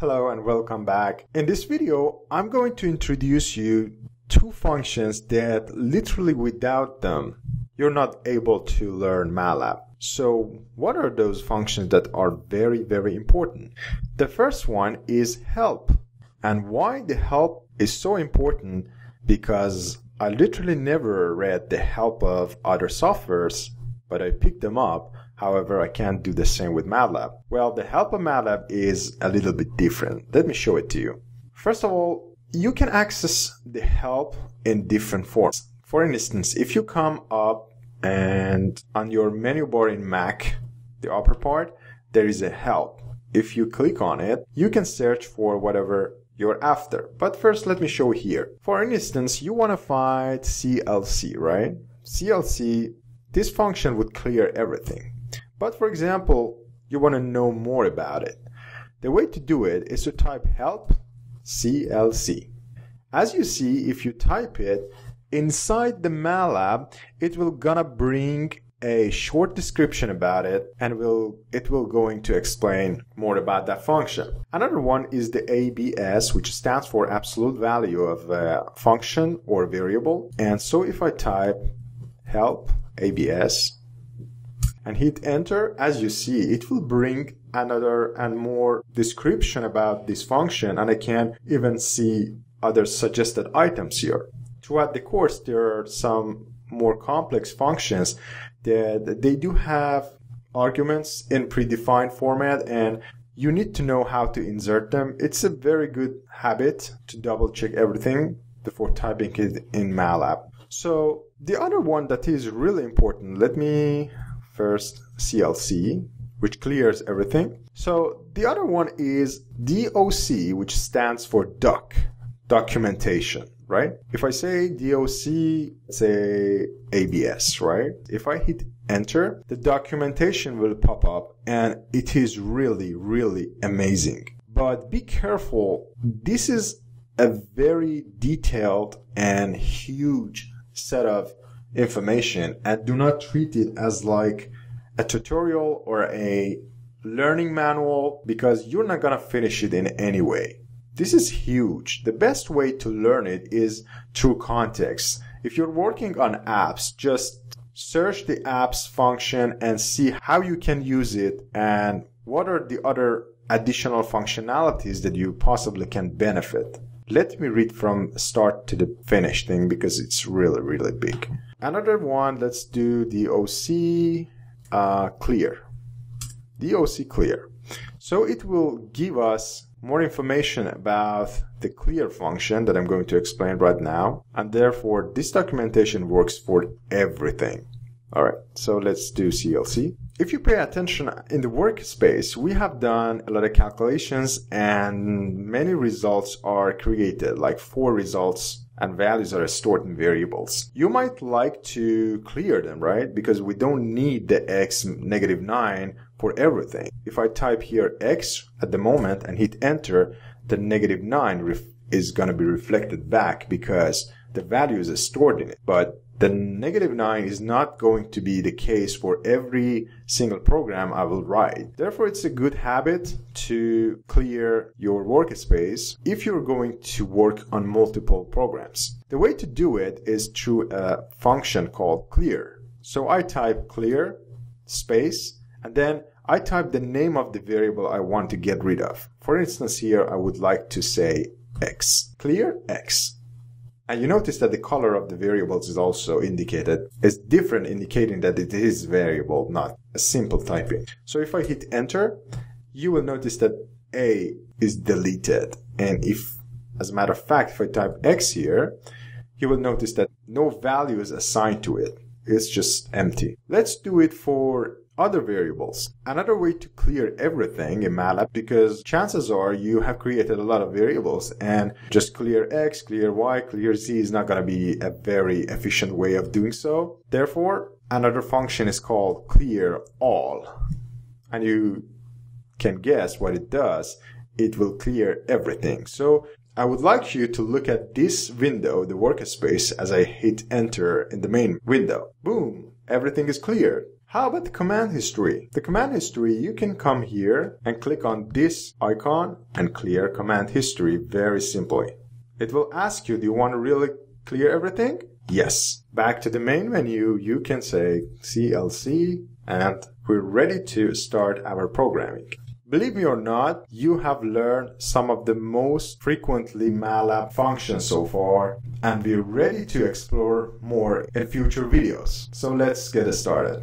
Hello and welcome back. In this video, I'm going to introduce you two functions that literally without them, you're not able to learn MATLAB. So what are those functions that are very, very important? The first one is help. And why the help is so important? Because I literally never read the help of other softwares, but I picked them up However, I can't do the same with MATLAB. Well, the help of MATLAB is a little bit different. Let me show it to you. First of all, you can access the help in different forms. For instance, if you come up and on your menu bar in Mac, the upper part, there is a help. If you click on it, you can search for whatever you're after. But first, let me show here. For instance, you want to find CLC, right? CLC, this function would clear everything. But for example, you want to know more about it. The way to do it is to type help CLC. As you see, if you type it, inside the MATLAB, it will gonna bring a short description about it and will it will going to explain more about that function. Another one is the ABS which stands for absolute value of a function or variable. And so if I type help ABS and hit enter, as you see, it will bring another and more description about this function and I can even see other suggested items here. Throughout the course, there are some more complex functions that they do have arguments in predefined format and you need to know how to insert them. It's a very good habit to double check everything before typing it in MATLAB. So the other one that is really important, let me first CLC, which clears everything. So the other one is DOC, which stands for doc, documentation, right? If I say DOC, say ABS, right? If I hit enter, the documentation will pop up and it is really, really amazing. But be careful. This is a very detailed and huge set of information and do not treat it as like a tutorial or a learning manual because you're not going to finish it in any way. This is huge. The best way to learn it is through context. If you're working on ABS, just search the ABS function and see how you can use it and what are the other additional functionalities that you possibly can benefit. Let me read from start to the finish thing because it's really, really big. Another one, let's do DOC uh, clear. DOC clear. So it will give us more information about the clear function that I'm going to explain right now. And therefore, this documentation works for everything. All right, so let's do CLC if you pay attention in the workspace, we have done a lot of calculations and many results are created, like four results and values are stored in variables. You might like to clear them, right? Because we don't need the x negative 9 for everything. If I type here x at the moment and hit enter, the negative 9 is going to be reflected back because the value is stored in it. But the negative 9 is not going to be the case for every single program I will write. Therefore, it's a good habit to clear your workspace if you're going to work on multiple programs. The way to do it is through a function called clear. So I type clear space and then I type the name of the variable I want to get rid of. For instance, here I would like to say x. Clear x. And you notice that the color of the variables is also indicated as different, indicating that it is variable, not a simple typing. So if I hit enter, you will notice that A is deleted. And if, as a matter of fact, if I type X here, you will notice that no value is assigned to it. It's just empty. Let's do it for other variables. Another way to clear everything in MATLAB because chances are you have created a lot of variables and just clear X, clear Y, clear Z is not going to be a very efficient way of doing so. Therefore, another function is called clear all. And you can guess what it does. It will clear everything. So I would like you to look at this window, the workspace, as I hit enter in the main window. Boom! Everything is clear. How about the command history? The command history, you can come here and click on this icon and clear command history very simply. It will ask you, do you want to really clear everything? Yes. Back to the main menu, you can say CLC and we're ready to start our programming. Believe me or not, you have learned some of the most frequently MATLAB functions so far, and we're ready to explore more in future videos. So let's get started.